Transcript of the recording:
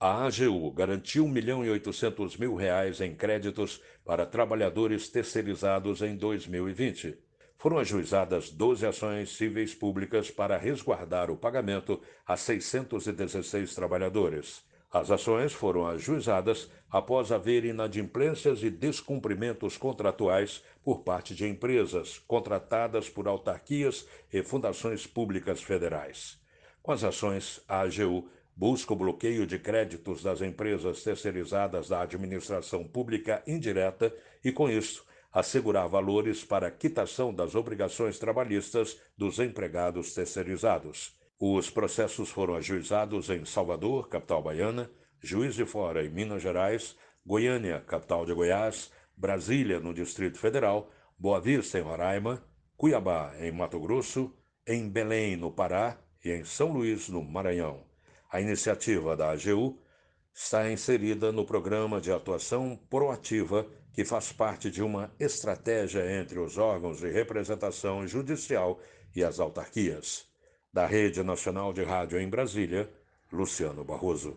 A AGU garantiu 1 milhão e 800 mil reais em créditos para trabalhadores terceirizados em 2020. Foram ajuizadas 12 ações cíveis públicas para resguardar o pagamento a 616 trabalhadores. As ações foram ajuizadas após haver inadimplências e descumprimentos contratuais por parte de empresas contratadas por autarquias e fundações públicas federais. Com as ações, a AGU busca o bloqueio de créditos das empresas terceirizadas da administração pública indireta e, com isso, assegurar valores para quitação das obrigações trabalhistas dos empregados terceirizados. Os processos foram ajuizados em Salvador, capital baiana, Juiz de Fora, em Minas Gerais, Goiânia, capital de Goiás, Brasília, no Distrito Federal, Boa Vista, em Roraima, Cuiabá, em Mato Grosso, em Belém, no Pará e em São Luís, no Maranhão. A iniciativa da AGU está inserida no Programa de Atuação Proativa, que faz parte de uma estratégia entre os órgãos de representação judicial e as autarquias. Da Rede Nacional de Rádio em Brasília, Luciano Barroso.